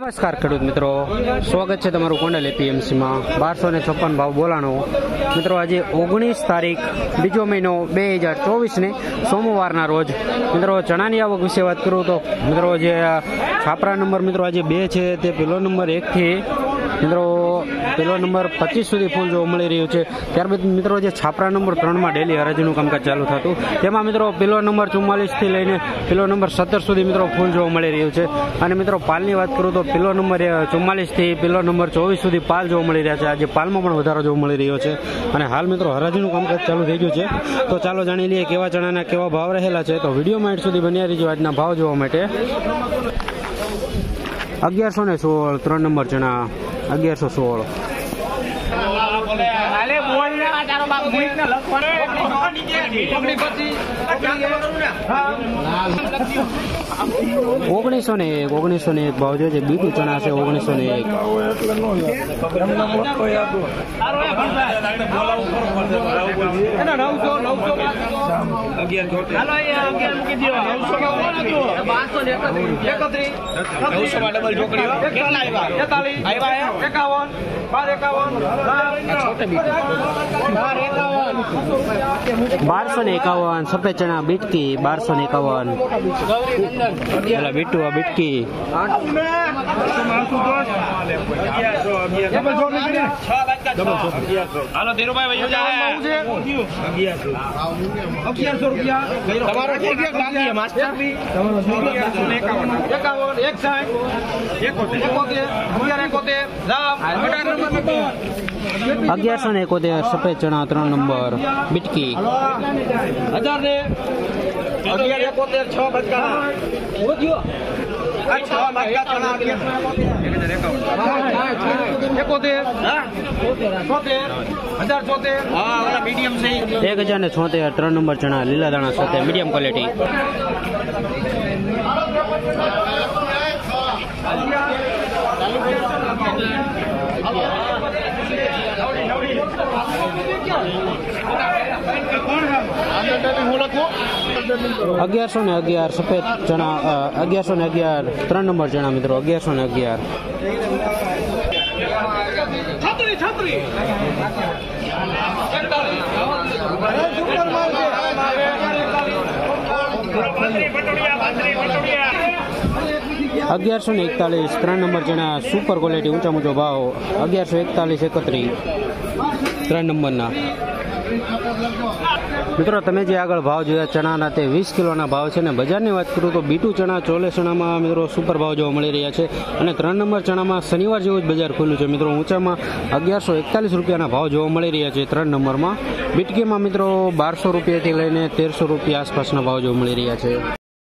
નમસ્કાર ખેડૂત મિત્રો. સ્વાગત છે તમારું કોંડલ એપીએમસીમાં બારસો ને છપ્પન ભાવ બોલાણો. મિત્રો, આજે ઓગણીસ તારીખ, બીજો મહિનો બે હજાર ચોવીસને સોમવારના રોજ. મિત્રો, ચણાની આવક વિશે વાત કરું તો, મિત્રો, જે છાપરા નંબર, મિત્રો, આજે બે છે. તે પેલો નંબર એકથી મિત્રો પેલો નંબર પચીસ સુધી ફૂલ જોવા મળી રહ્યું છે. ત્યારબાદ મિત્રો જે છાપરા નંબર ત્રણમાં ડેલી હરાજીનું કામકાજ ચાલુ થતું. તેમાં મિત્રો પેલો નંબર ચુમ્માલીસથી લઈને પેલો નંબર સત્તર સુધી મિત્રો ફૂલ જોવા મળી રહ્યું છે. અને મિત્રો પાલની વાત કરું તો પેલો નંબર ચુમ્માલીસથી પેલો નંબર ચોવીસ સુધી પાલ જોવા મળી રહ્યા છે. આજે પાલમાં પણ વધારો જોવા મળી રહ્યો છે. અને હાલ મિત્રો હરાજીનું કામકાજ ચાલુ થઈ ગયું છે. તો ચાલો જાણી લઈએ કેવા ચણાના કેવા ભાવ રહેલા છે. તો વીડિયો માઇટ સુધી બન્યા રહીજો આજના ભાવ જોવા માટે. અગિયારસો ને સોળ ત્રણ નંબર ચણા અગિયારસો સોળ. ઓગણીસો ને એક ઓગણીસો ને એક ભાવ છે બીજું બીટું ચણા છે ઓગણીસો ને એક. નવસો નવસો અગિયાર બારસો ને એકત્રીસ નવસો માં ડબલ ચોકડી કેટલા આવ્યા એકાવન. બાર એકાવન બારસો ને એકાવન સફેદ ચણા બીટકી બારસો ને એકાવન બીટુ આ બીટકી. હાલો ધીરુભાઈ અગિયારસો રૂપિયા. તમારો એકાવન એક સાઠ એકોતેર એકોતેર અગિયારસો ને એકોતેર સફેદ ચણા ત્રણ નંબર બિટકી હજાર ને અગિયાર એકોતેર છ બચકા એકોતેર છોતેર હજાર છોતેર. મીડિયમ છે એક હજાર ને છોતેર ત્રણ નંબર ચણા લીલા દાણા સાથે મીડિયમ ક્વોલિટી. અગિયારસો ને અગિયાર સફેદ ચણા અગિયારસો ને અગિયાર, ત્રણ નંબર ચણા મિત્રો, અગિયારસો ને અગિયાર. છત્રી. અગિયારસો ને એકતાલીસ, ત્રણ નંબર ચણા સુપર ક્વોલિટી ઊંચા ઊંચો ભાવ, અગિયારસો એકતાલીસ એકત્રીસ, ત્રણ નંબરના. મિત્રો, તમે જે આગળ ભાવ જોયા, ચણાના તે વીસ કિલોના ભાવ છે ને, બજારની વાત કરું તો બીટુ ચણા ચોલે ચણામાં મિત્રો સુપર ભાવ જોવા મળી રહ્યા છે અને ત્રણ નંબર ચણામાં શનિવાર જેવું જ બજાર ખુલ્લું છે. મિત્રો, ઊંચામાં અગિયારસો એકતાલીસ રૂપિયાના ભાવ જોવા મળી રહ્યા છે ત્રણ નંબરમાં. બીટકીમાં મિત્રો બારસો રૂપિયાથી લઈને તેરસો રૂપિયા આસપાસના ભાવ જોવા મળી રહ્યા છે.